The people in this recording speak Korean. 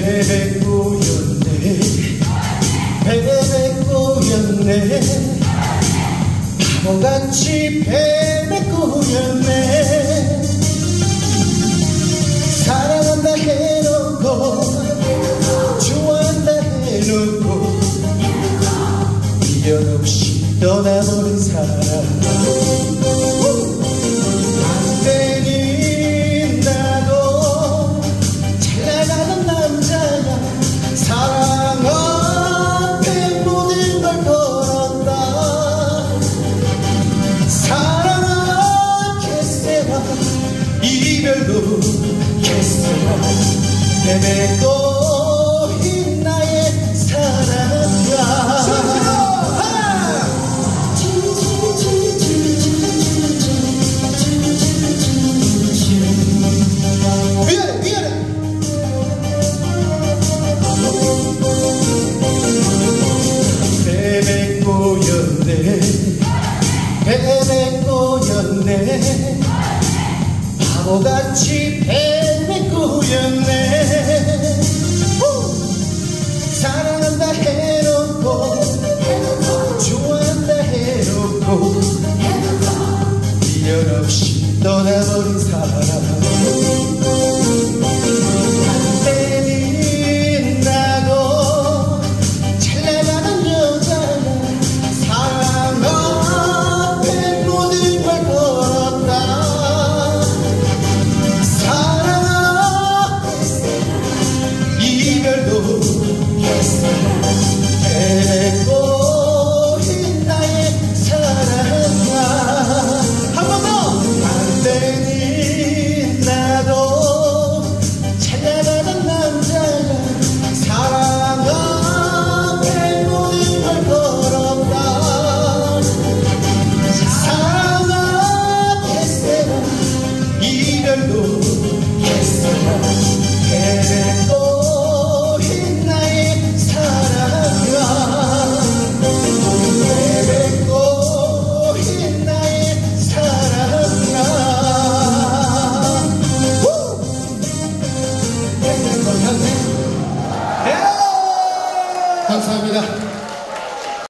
배백고였네. 배백고였네. 바보같이 배백고였네. 사랑한다 해놓고 좋아한다 해놓고 이별 없이 떠나버려 내뱉고 흰 나의 사랑아. 미안해 미안해 베베꼬였네. 베베꼬였네. 바보같이 베 이별 없이 떠나버린 사람 한때 빛나고 찬란한 여자가 사랑 앞에 모든 걸 걸었다 사랑 앞에 이별도 감사합니다.